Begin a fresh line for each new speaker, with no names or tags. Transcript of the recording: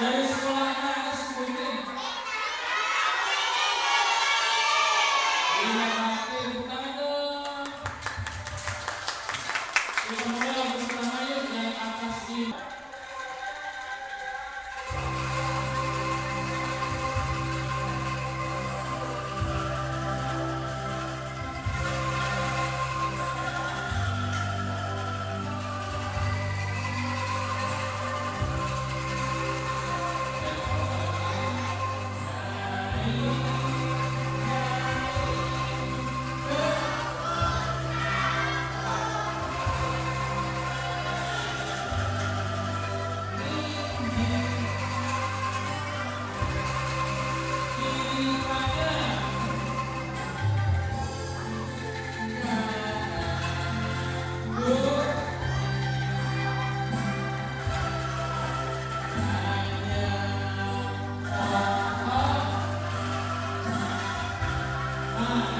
dari sekolah anak kasih, Ah.